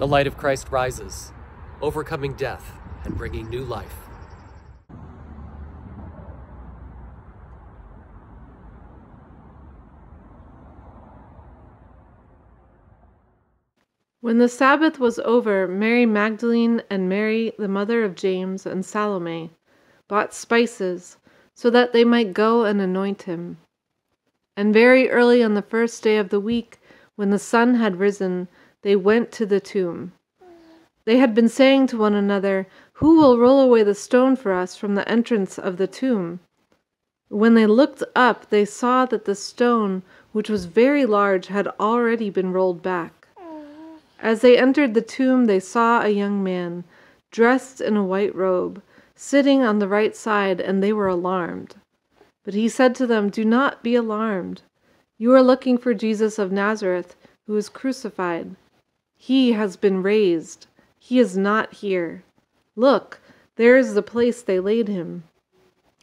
The light of Christ rises, overcoming death and bringing new life. When the Sabbath was over, Mary Magdalene and Mary, the mother of James, and Salome bought spices so that they might go and anoint him. And very early on the first day of the week, when the sun had risen, they went to the tomb. They had been saying to one another, Who will roll away the stone for us from the entrance of the tomb? When they looked up, they saw that the stone, which was very large, had already been rolled back. As they entered the tomb, they saw a young man, dressed in a white robe, sitting on the right side, and they were alarmed. But he said to them, Do not be alarmed. You are looking for Jesus of Nazareth, who was crucified. He has been raised. He is not here. Look, there is the place they laid him.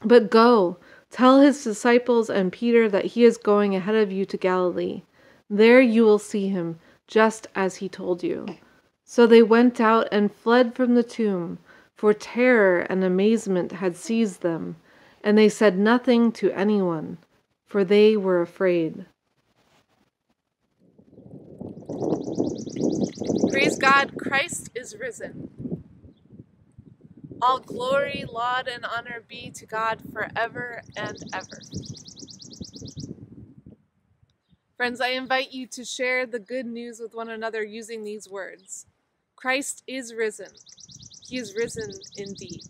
But go, tell his disciples and Peter that he is going ahead of you to Galilee. There you will see him just as he told you. So they went out and fled from the tomb, for terror and amazement had seized them, and they said nothing to anyone, for they were afraid. God, Christ is risen. All glory, laud, and honor be to God forever and ever. Friends, I invite you to share the good news with one another using these words Christ is risen. He is risen indeed.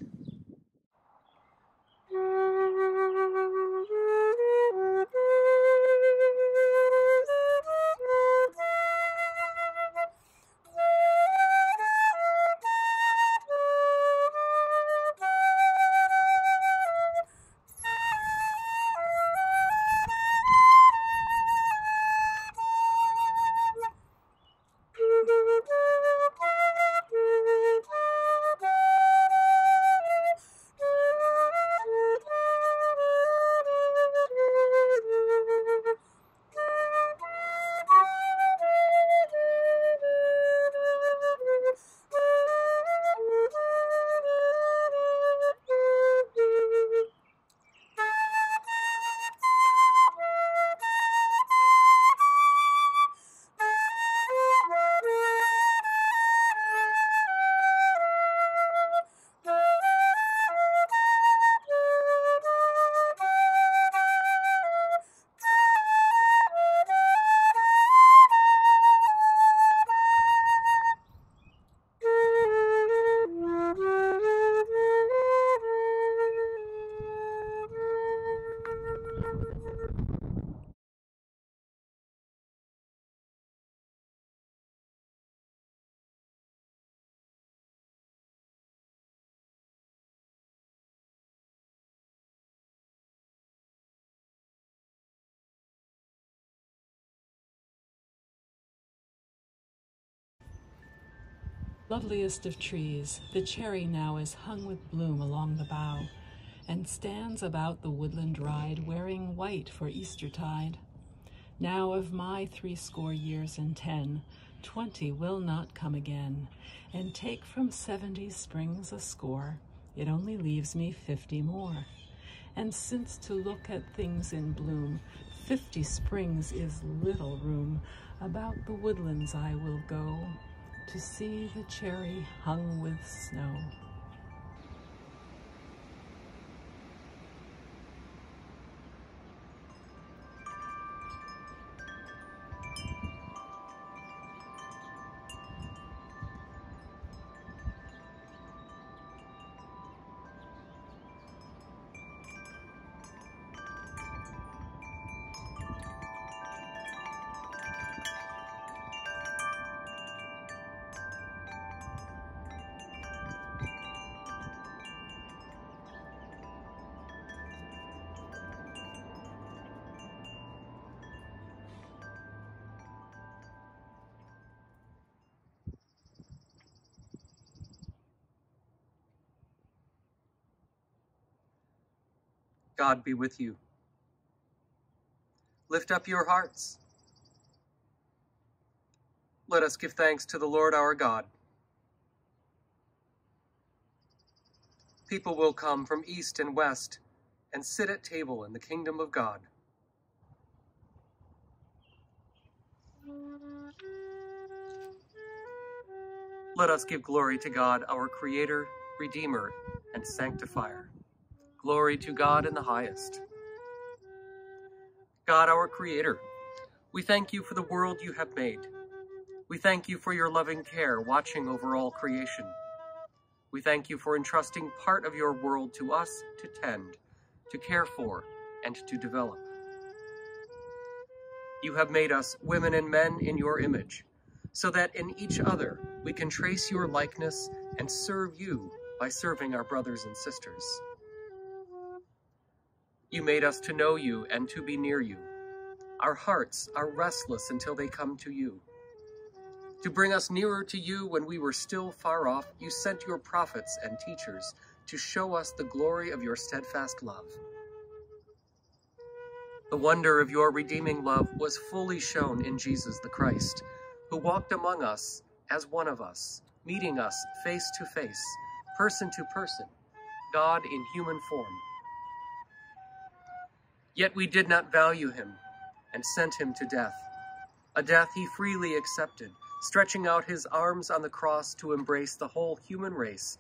Loveliest of trees, the cherry now is hung with bloom along the bough, and stands about the woodland ride, wearing white for Eastertide. Now of my threescore years and ten, twenty will not come again, and take from seventy springs a score, it only leaves me fifty more. And since to look at things in bloom, fifty springs is little room, about the woodlands I will go, to see the cherry hung with snow. God be with you. Lift up your hearts. Let us give thanks to the Lord our God. People will come from east and west and sit at table in the kingdom of God. Let us give glory to God, our Creator, Redeemer, and Sanctifier. Glory to God in the highest. God, our Creator, we thank you for the world you have made. We thank you for your loving care watching over all creation. We thank you for entrusting part of your world to us to tend, to care for, and to develop. You have made us women and men in your image, so that in each other we can trace your likeness and serve you by serving our brothers and sisters. You made us to know you and to be near you. Our hearts are restless until they come to you. To bring us nearer to you when we were still far off, you sent your prophets and teachers to show us the glory of your steadfast love. The wonder of your redeeming love was fully shown in Jesus the Christ, who walked among us as one of us, meeting us face to face, person to person, God in human form. Yet we did not value him and sent him to death, a death he freely accepted, stretching out his arms on the cross to embrace the whole human race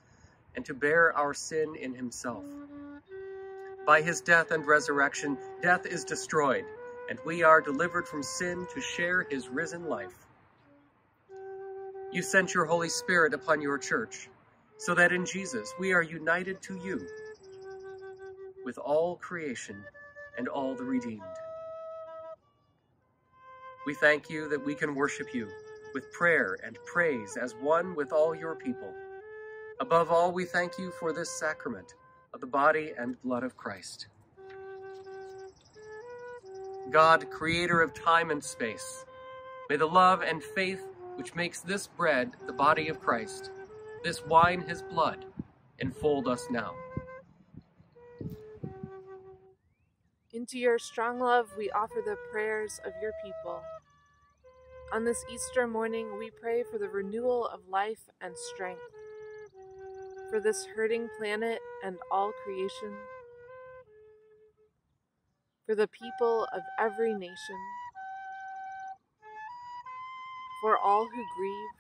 and to bear our sin in himself. By his death and resurrection, death is destroyed, and we are delivered from sin to share his risen life. You sent your Holy Spirit upon your church, so that in Jesus we are united to you with all creation and all the redeemed. We thank you that we can worship you with prayer and praise as one with all your people. Above all, we thank you for this sacrament of the body and blood of Christ. God, creator of time and space, may the love and faith which makes this bread the body of Christ, this wine his blood, enfold us now. Into your strong love, we offer the prayers of your people. On this Easter morning, we pray for the renewal of life and strength, for this hurting planet and all creation, for the people of every nation, for all who grieve,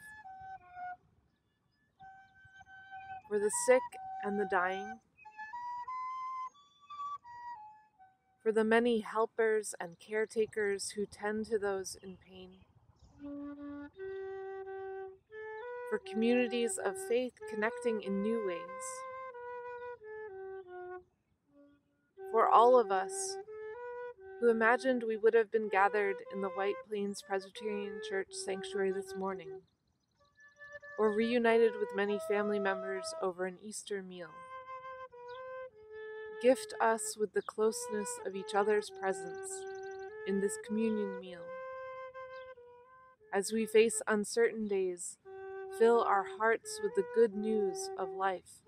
for the sick and the dying, for the many helpers and caretakers who tend to those in pain for communities of faith connecting in new ways, for all of us who imagined we would have been gathered in the White Plains Presbyterian Church sanctuary this morning, or reunited with many family members over an Easter meal. Gift us with the closeness of each other's presence in this communion meal. As we face uncertain days, fill our hearts with the good news of life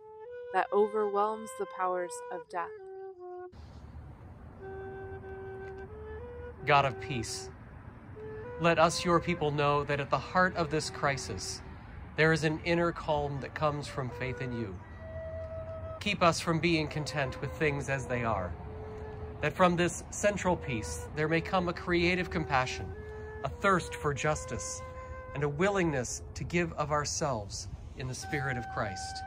that overwhelms the powers of death. God of peace, let us, your people, know that at the heart of this crisis, there is an inner calm that comes from faith in you. Keep us from being content with things as they are, that from this central peace there may come a creative compassion a thirst for justice, and a willingness to give of ourselves in the Spirit of Christ.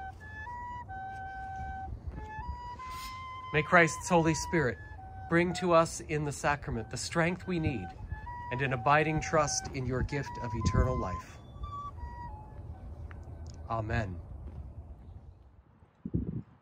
May Christ's Holy Spirit bring to us in the sacrament the strength we need and an abiding trust in your gift of eternal life. Amen.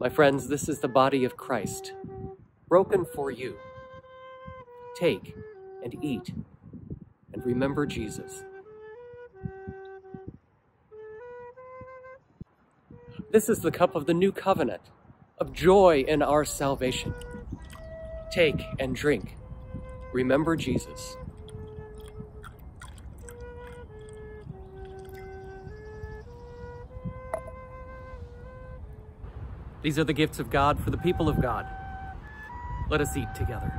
My friends, this is the body of Christ broken for you. Take and eat and remember Jesus. This is the cup of the new covenant, of joy in our salvation. Take and drink. Remember Jesus. These are the gifts of God for the people of God. Let us eat together.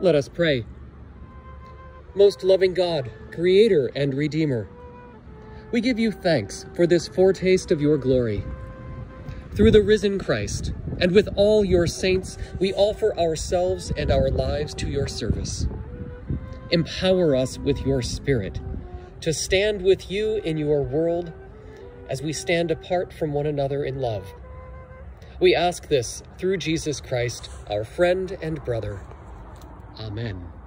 Let us pray. Most loving God, Creator and Redeemer, we give you thanks for this foretaste of your glory. Through the risen Christ, and with all your saints, we offer ourselves and our lives to your service. Empower us with your Spirit to stand with you in your world as we stand apart from one another in love. We ask this through Jesus Christ, our friend and brother. Amen.